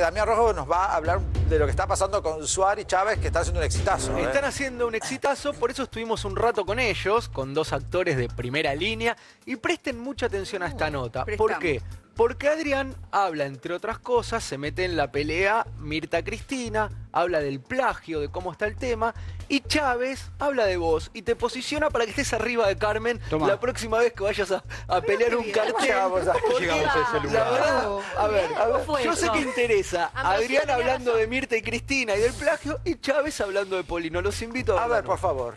Damián Rojo nos va a hablar de lo que está pasando con Suárez y Chávez, que están haciendo un exitazo. ¿eh? Están haciendo un exitazo, por eso estuvimos un rato con ellos, con dos actores de primera línea, y presten mucha atención a esta nota. ¿Por qué? Porque Adrián habla, entre otras cosas, se mete en la pelea Mirta Cristina, habla del plagio, de cómo está el tema, y Chávez habla de vos y te posiciona para que estés arriba de Carmen Tomá. la próxima vez que vayas a, a pelear un cartel. Llegamos a- llegamos a ese La verdad, a ver, a ver, fue yo sé que interesa. Adrián hablando de Mirta y Cristina y del plagio, y Chávez hablando de Polino. Los invito a A ver, por favor.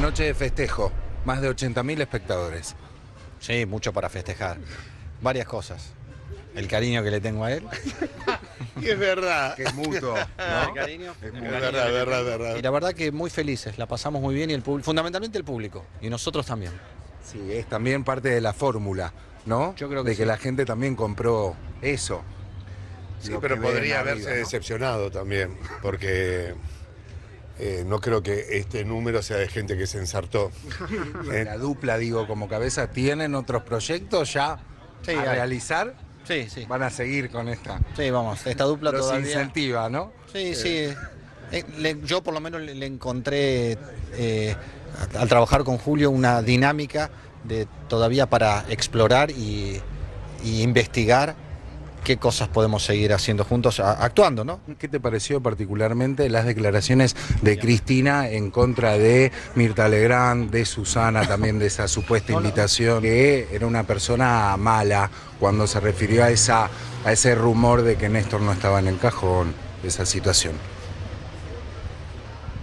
Noche de festejo, más de 80.000 espectadores. Sí, mucho para festejar. Varias cosas. El cariño que le tengo a él. Y es verdad. Que es mutuo, ¿no? cariño. Es Es mutuo. verdad, es verdad, es verdad. Y la verdad que muy felices, la pasamos muy bien y el público, fundamentalmente el público. Y nosotros también. Sí, es también parte de la fórmula, ¿no? Yo creo que De que sí. la gente también compró eso. Sí, pero podría haberse ¿no? decepcionado también, porque eh, no creo que este número sea de gente que se ensartó. Eh, La dupla, digo, como cabeza, ¿tienen otros proyectos ya Sí, a hay. realizar? Sí, sí. Van a seguir con esta. Sí, vamos, esta dupla Los todavía. incentiva, ¿no? Sí, sí. Eh, le- yo por lo menos le, le encontré eh, al trabajar con Julio una dinámica de todavía para explorar y, y investigar qué cosas podemos seguir haciendo juntos, a- actuando, ¿no? ¿Qué te pareció particularmente las declaraciones de Cristina en contra de Mirta Legrand, de Susana, también de esa supuesta invitación, que era una persona mala cuando se refirió a, esa, a ese rumor de que Néstor no estaba en el cajón, esa situación?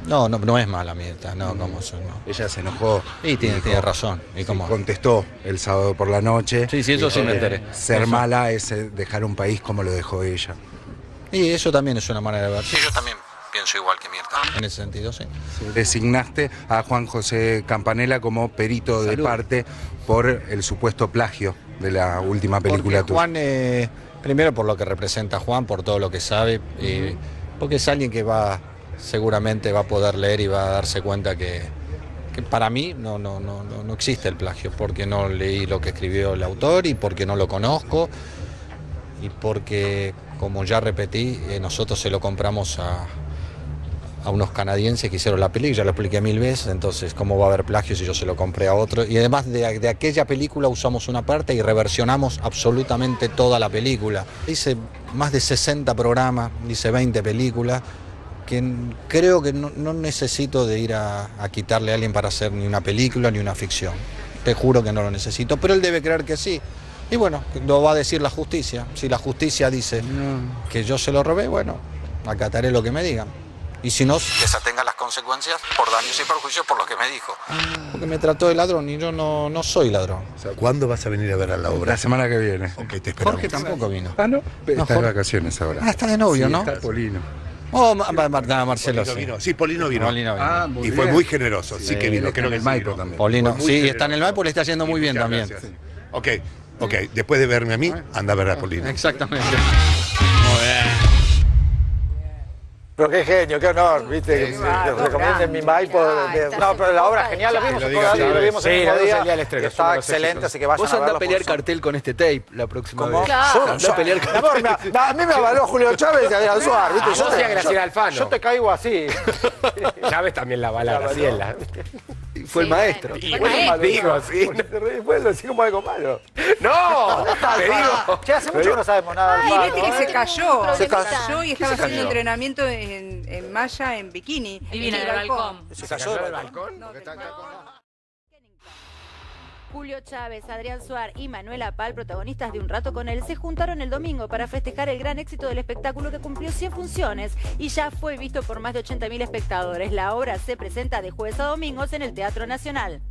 No, no, no es mala Mirta, no, como son, no. Ella se enojó. Y tiene, dijo- tiene razón. ¿Y cómo? contestó el sábado por la noche. Sí, sí, eso sí me que enteré. Ser Eso. mala es eh, dejar un país como lo dejó ella. Y eso también es una manera de ver. Sí, yo también pienso igual que Mirta. En ese sentido, sí. Designaste a Juan José Campanella como perito de parte por el supuesto plagio de la última película tuya. Juan, eh, primero por lo que representa Juan, por todo lo que sabe, eh, porque es alguien que va, seguramente va a poder leer y va a darse cuenta que, que para mí no, no, no, no, existe el plagio, porque no leí lo que escribió el autor y porque no lo conozco y porque, como ya repetí, eh, nosotros se lo compramos a, a unos canadienses que hicieron la película, ya lo expliqué mil veces, entonces cómo va a haber plagio si yo se lo compré a otro. Y además de, de aquella película usamos una parte y reversionamos absolutamente toda la película. Hice más de 60 programas, hice 20 películas, que creo que no, no necesito de ir a, a quitarle a alguien para hacer ni una película ni una ficción. Te juro que no lo necesito, pero él debe creer que sí. Y bueno, lo va a decir la justicia. Si la justicia dice que yo se lo robé, bueno, acataré lo que me digan. Y si no, que se atengan las consecuencias por daños y perjuicios por lo que me dijo. Porque me trató de ladrón y yo no, no soy ladrón. ¿Cuándo vas a venir a ver a la obra? La semana que viene. Ok, te esperamos. Jorge tampoco vino. Ah, no. Está de Jorge. vacaciones ahora. Ah, está de novio, Sí, ¿no? Está Polino. Oh, Ma- Ma- Mar- Marcelo, Polino sí. vino. Sí, Polino vino. Polino vino. Ah, muy y fue bien. muy generoso, sí, Sí, que vino. Creo que el Maipo también. Polino, muy sí, generoso. está en el Maipo, le está yendo muy bien también. gracias. Ok, ok. Después de verme a mí, anda a ver a Polino. Exactamente. Pero qué genio, qué honor, viste, que Sí, recomienden mi Maipo. De- está No, pero la obra genial, lo vimos, lo diga lo vimos Sí, el luz día, estreno, los excelente, así que vayan Vos a andá a verlo. pelear cartel con este tape la próxima ¿Cómo? vez. Claro. Yo- a pelear Mi amor, cartel. me- a mí me avaló Julio Chávez y Adrián Suárez, ¿viste? Ah, vos y a Graciela Alfano. yo te caigo así. Chávez también la bala a Graciela. Fue el maestro. bueno. Y Fue maestro. digo, sí. Después lo como algo malo. ¡No! Te digo. Che, hace mucho que no sabemos nada del Ay, Alfano, viste que se cayó. Se cayó. y estaba haciendo cayó? entrenamiento en, en malla, en bikini. Divina, en en el balcón. Se cayó del del balcón. balcón? Julio Chávez, Adrián Suar y Manuela Pal, protagonistas de Un Rato con él, se juntaron el domingo para festejar el gran éxito del espectáculo que cumplió 100 funciones y ya fue visto por más de 80.000 espectadores. La obra se presenta de jueves a domingos en el Teatro Nacional.